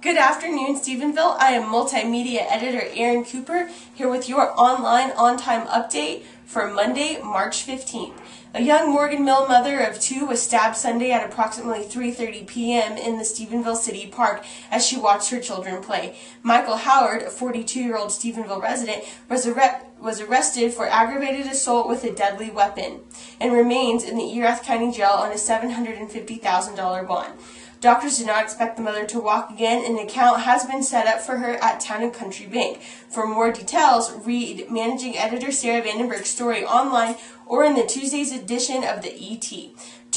Good afternoon, Stephenville. I am multimedia editor Aaron Cooper here with your online on-time update for Monday, March 15th. A young Morgan Mill mother of two was stabbed Sunday at approximately 3.30 p.m. in the Stephenville City Park as she watched her children play. Michael Howard, a 42-year-old Stephenville resident, was, was arrested for aggravated assault with a deadly weapon and remains in the Erath County Jail on a $750,000 bond. Doctors do not expect the mother to walk again. An account has been set up for her at Town and Country Bank. For more details, read Managing Editor Sarah Vandenberg's story online or in the Tuesday's edition of the ET.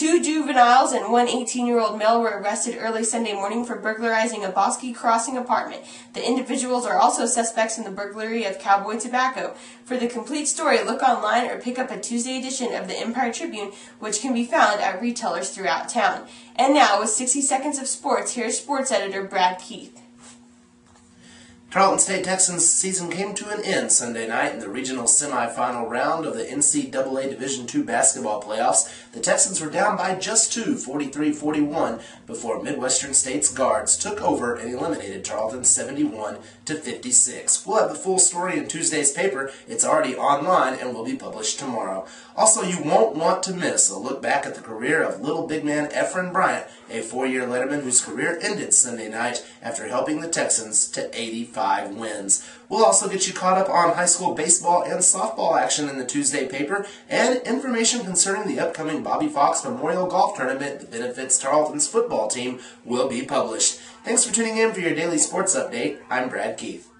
Two juveniles and one 18-year-old male were arrested early Sunday morning for burglarizing a Bosque Crossing apartment. The individuals are also suspects in the burglary of Cowboy Tobacco. For the complete story, look online or pick up a Tuesday edition of the Empire Tribune, which can be found at retailers throughout town. And now, with 60 seconds of sports, here's sports editor Brad Keith. Tarleton State Texans season came to an end Sunday night in the regional semifinal round of the NCAA Division II basketball playoffs. The Texans were down by just two, 43-41, before Midwestern State's guards took over and eliminated Tarleton 71 to 56. We'll have the full story in Tuesday's paper. It's already online and will be published tomorrow. Also, you won't want to miss a look back at the career of little big man Efren Bryant, a four-year letterman whose career ended Sunday night after helping the Texans to 85 five wins. We'll also get you caught up on high school baseball and softball action in the Tuesday paper and information concerning the upcoming Bobby Fox Memorial Golf Tournament that benefits Tarleton's football team will be published. Thanks for tuning in for your daily sports update. I'm Brad Keith.